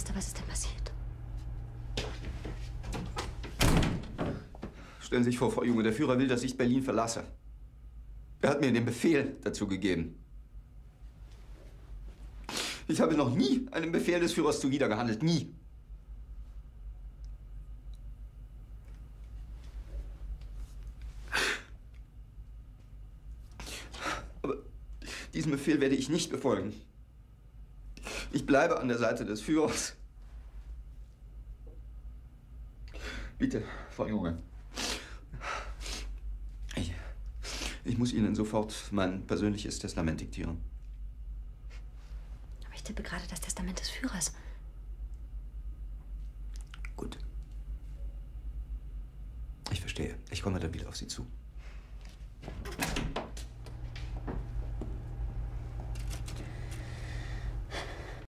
Bürgermeister, was ist denn passiert? Stellen Sie sich vor, Frau Junge, der Führer will, dass ich Berlin verlasse. Er hat mir den Befehl dazu gegeben. Ich habe noch nie einem Befehl des Führers zuwidergehandelt. Nie. Aber diesen Befehl werde ich nicht befolgen. Ich bleibe an der Seite des Führers. Bitte, Frau Junge. Ich, ich muss Ihnen sofort mein persönliches Testament diktieren. Aber ich tippe gerade das Testament des Führers. Gut. Ich verstehe. Ich komme dann wieder auf Sie zu.